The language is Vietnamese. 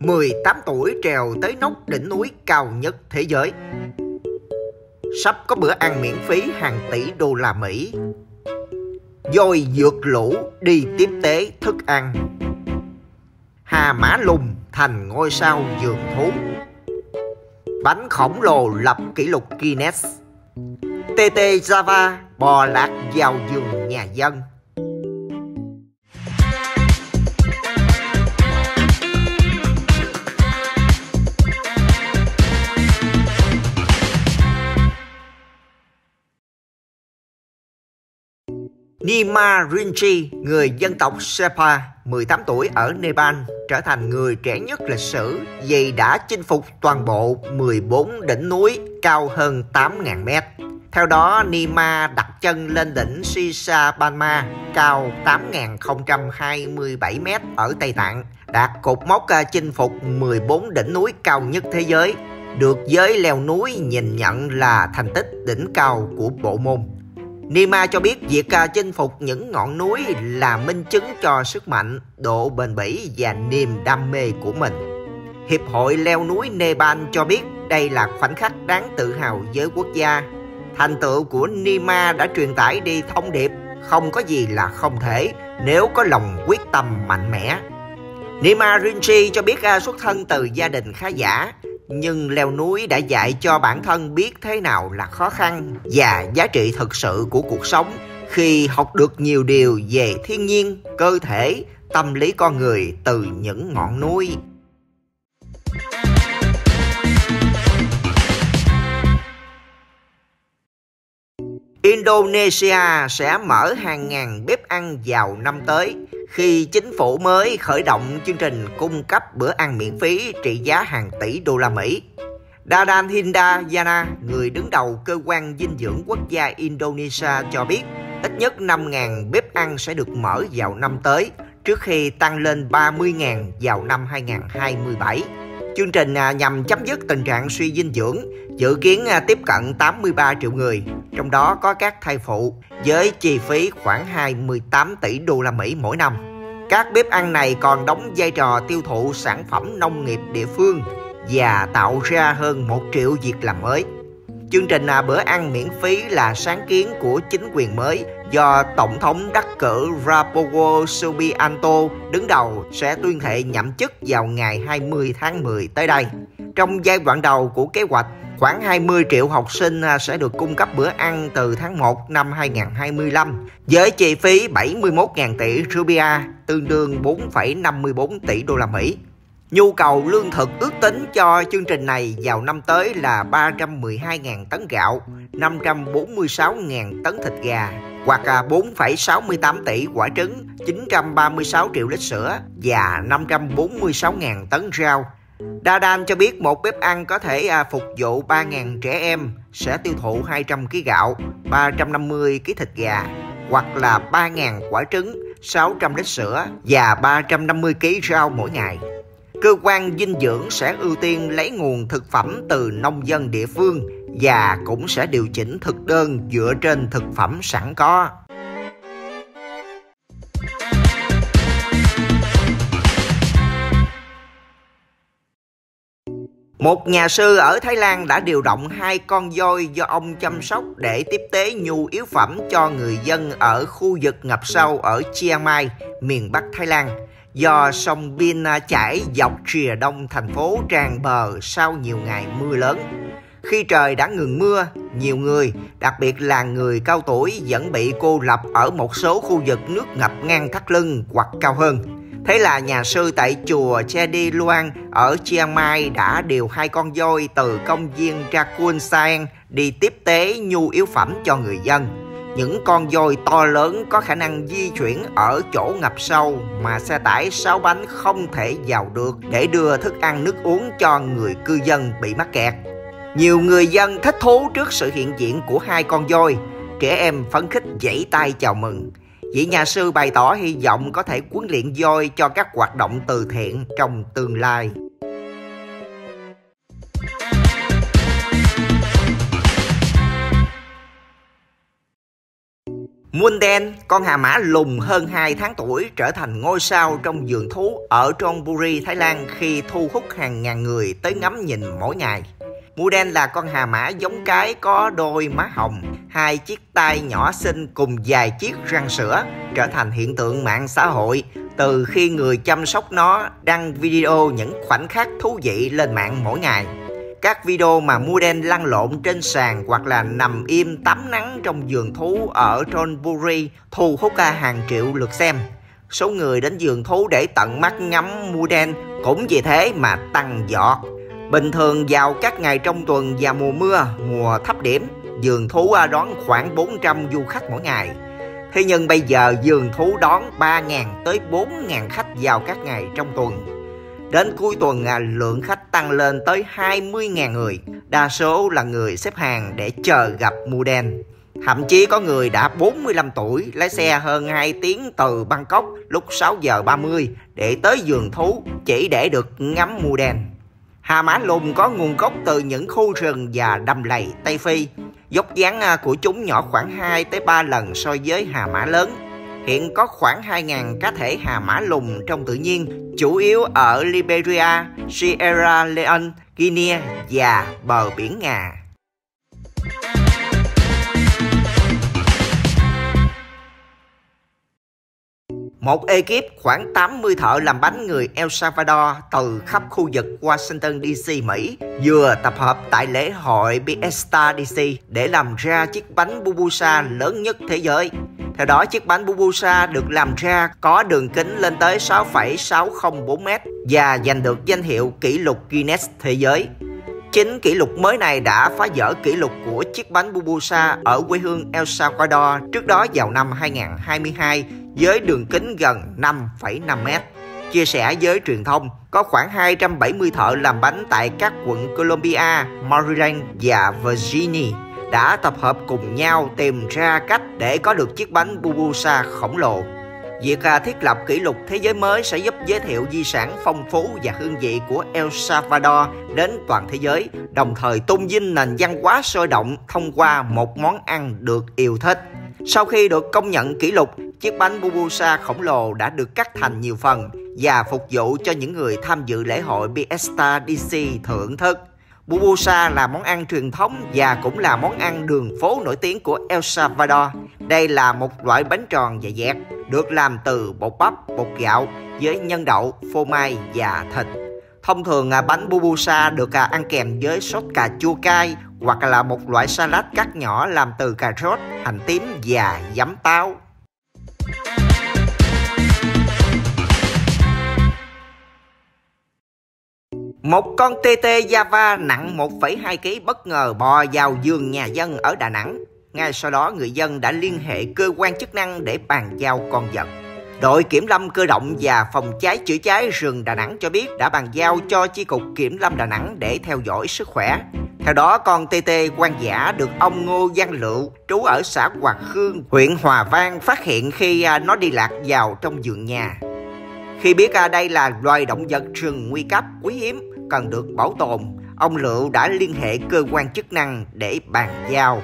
18 tuổi trèo tới nóc đỉnh núi cao nhất thế giới. Sắp có bữa ăn miễn phí hàng tỷ đô la Mỹ. Dôi vượt lũ đi tiếp tế thức ăn. Hà Mã Lùng thành ngôi sao vườn thú. Bánh khổng lồ lập kỷ lục Guinness. TT Java bò lạc vào vườn nhà dân. Nima Rinchi, người dân tộc Sepa, 18 tuổi ở Nepal, trở thành người trẻ nhất lịch sử vì đã chinh phục toàn bộ 14 đỉnh núi cao hơn 8.000 mét. Theo đó, Nima đặt chân lên đỉnh Sisa Banma cao 8.027 mét ở Tây Tạng, đạt cột mốc à, chinh phục 14 đỉnh núi cao nhất thế giới, được giới leo núi nhìn nhận là thành tích đỉnh cao của bộ môn. Nima cho biết việc chinh phục những ngọn núi là minh chứng cho sức mạnh, độ bền bỉ và niềm đam mê của mình. Hiệp hội leo núi Nepal cho biết đây là khoảnh khắc đáng tự hào với quốc gia. Thành tựu của Nima đã truyền tải đi thông điệp không có gì là không thể nếu có lòng quyết tâm mạnh mẽ. Nima Rinchi cho biết xuất thân từ gia đình khá giả, nhưng leo núi đã dạy cho bản thân biết thế nào là khó khăn và giá trị thực sự của cuộc sống khi học được nhiều điều về thiên nhiên, cơ thể, tâm lý con người từ những ngọn núi. Indonesia sẽ mở hàng ngàn bếp ăn vào năm tới khi chính phủ mới khởi động chương trình cung cấp bữa ăn miễn phí trị giá hàng tỷ đô la Mỹ. Dadan Hindayana, người đứng đầu cơ quan dinh dưỡng quốc gia Indonesia cho biết ít nhất 5.000 bếp ăn sẽ được mở vào năm tới trước khi tăng lên 30.000 vào năm 2027. Chương trình à, nhằm chấm dứt tình trạng suy dinh dưỡng, dự kiến à, tiếp cận 83 triệu người, trong đó có các thai phụ, với chi phí khoảng 28 tỷ đô la Mỹ mỗi năm. Các bếp ăn này còn đóng vai trò tiêu thụ sản phẩm nông nghiệp địa phương và tạo ra hơn 1 triệu việc làm mới. Chương trình à, bữa ăn miễn phí là sáng kiến của chính quyền mới do Tổng thống đắc cử Prabowo Subianto đứng đầu sẽ tuyên thệ nhậm chức vào ngày 20 tháng 10 tới đây. Trong giai đoạn đầu của kế hoạch, khoảng 20 triệu học sinh à, sẽ được cung cấp bữa ăn từ tháng 1 năm 2025 với chi phí 71.000 tỷ rupia, tương đương 4,54 tỷ đô la Mỹ. Nhu cầu lương thực ước tính cho chương trình này vào năm tới là 312.000 tấn gạo, 546.000 tấn thịt gà, hoặc à, 4,68 tỷ quả trứng, 936 triệu lít sữa và 546.000 tấn rau. Dadan cho biết một bếp ăn có thể à, phục vụ 3.000 trẻ em sẽ tiêu thụ 200 kg gạo, 350 kg thịt gà hoặc là 3.000 quả trứng, 600 lít sữa và 350 kg rau mỗi ngày. Cơ quan dinh dưỡng sẽ ưu tiên lấy nguồn thực phẩm từ nông dân địa phương và cũng sẽ điều chỉnh thực đơn dựa trên thực phẩm sẵn có. Một nhà sư ở Thái Lan đã điều động hai con voi do ông chăm sóc để tiếp tế nhu yếu phẩm cho người dân ở khu vực ngập sâu ở Chiang Mai, miền Bắc Thái Lan do sông Bin à, chảy dọc rìa đông thành phố tràn bờ sau nhiều ngày mưa lớn. Khi trời đã ngừng mưa, nhiều người, đặc biệt là người cao tuổi vẫn bị cô lập ở một số khu vực nước ngập ngang thắt lưng hoặc cao hơn. Thế là nhà sư tại chùa Chedi Luang ở Chiang Mai đã điều hai con voi từ công viên Rakun Sang đi tiếp tế nhu yếu phẩm cho người dân. Những con voi to lớn có khả năng di chuyển ở chỗ ngập sâu mà xe tải 6 bánh không thể vào được để đưa thức ăn nước uống cho người cư dân bị mắc kẹt. Nhiều người dân thích thú trước sự hiện diện của hai con voi, trẻ em phấn khích giãy tay chào mừng. Vị nhà sư bày tỏ hy vọng có thể huấn luyện voi cho các hoạt động từ thiện trong tương lai. Munden, con hà mã lùn hơn 2 tháng tuổi trở thành ngôi sao trong vườn thú ở Chonburi, Thái Lan khi thu hút hàng ngàn người tới ngắm nhìn mỗi ngày. Muden là con hà mã giống cái có đôi má hồng, hai chiếc tai nhỏ xinh cùng vài chiếc răng sữa, trở thành hiện tượng mạng xã hội từ khi người chăm sóc nó đăng video những khoảnh khắc thú vị lên mạng mỗi ngày. Các video mà mua đen lăn lộn trên sàn hoặc là nằm im tắm nắng trong vườn thú ở Thornbury thu hút cả hàng triệu lượt xem. Số người đến vườn thú để tận mắt ngắm mua đen cũng vì thế mà tăng giọt. Bình thường vào các ngày trong tuần và mùa mưa, mùa thấp điểm, vườn thú à đón khoảng 400 du khách mỗi ngày. Thế nhưng bây giờ vườn thú đón 3.000 tới 4.000 khách vào các ngày trong tuần. Đến cuối tuần à, lượng khách tăng lên tới 20.000 người, đa số là người xếp hàng để chờ gặp mua đen. Thậm chí có người đã 45 tuổi lái xe hơn 2 tiếng từ Bangkok lúc 6 giờ 30 để tới vườn thú chỉ để được ngắm mua đen. Hà mã lùn có nguồn gốc từ những khu rừng và đầm lầy Tây Phi. Dốc dáng à, của chúng nhỏ khoảng 2 tới 3 lần so với hà mã lớn. Hiện có khoảng 2.000 cá thể hà mã lùn trong tự nhiên, chủ yếu ở Liberia, Sierra Leone, Guinea và bờ biển Nga. Một ekip khoảng 80 thợ làm bánh người El Salvador từ khắp khu vực Washington DC, Mỹ vừa tập hợp tại lễ hội Fiesta DC để làm ra chiếc bánh Bubusa lớn nhất thế giới. Theo đó, chiếc bánh Bubusa được làm ra có đường kính lên tới 6,604m và giành được danh hiệu kỷ lục Guinness thế giới. Chính kỷ lục mới này đã phá vỡ kỷ lục của chiếc bánh Bubusa ở quê hương El Salvador trước đó vào năm 2022 với đường kính gần 5,5m. Chia sẻ với truyền thông, có khoảng 270 thợ làm bánh tại các quận Colombia, Maryland và Virginia đã tập hợp cùng nhau tìm ra cách để có được chiếc bánh Bubusa khổng lồ. Việc à, thiết lập kỷ lục thế giới mới sẽ giúp giới thiệu di sản phong phú và hương vị của El Salvador đến toàn thế giới, đồng thời tôn vinh nền văn hóa sôi động thông qua một món ăn được yêu thích. Sau khi được công nhận kỷ lục, chiếc bánh Bubusa khổng lồ đã được cắt thành nhiều phần và phục vụ cho những người tham dự lễ hội Fiesta DC thưởng thức. Bubusa là món ăn truyền thống và cũng là món ăn đường phố nổi tiếng của El Salvador. Đây là một loại bánh tròn và dẹt, được làm từ bột bắp, bột gạo với nhân đậu, phô mai và thịt. Thông thường à, bánh bubusa được à, ăn kèm với sốt cà chua cay hoặc là một loại salad cắt nhỏ làm từ cà rốt, hành tím và giấm táo. Một con TT Java nặng 1,2 kg bất ngờ bò vào giường nhà dân ở Đà Nẵng. Ngay sau đó người dân đã liên hệ cơ quan chức năng để bàn giao con vật. Đội Kiểm lâm cơ động và phòng cháy chữa cháy rừng Đà Nẵng cho biết đã bàn giao cho chi cục Kiểm lâm Đà Nẵng để theo dõi sức khỏe. Theo đó, con TT quan giả được ông Ngô Văn Lựu, trú ở xã Hòa Khương, huyện Hòa Vang phát hiện khi à, nó đi lạc vào trong vườn nhà. Khi biết à, đây là loài động vật rừng nguy cấp quý hiếm cần được bảo tồn, ông Lựu đã liên hệ cơ quan chức năng để bàn giao.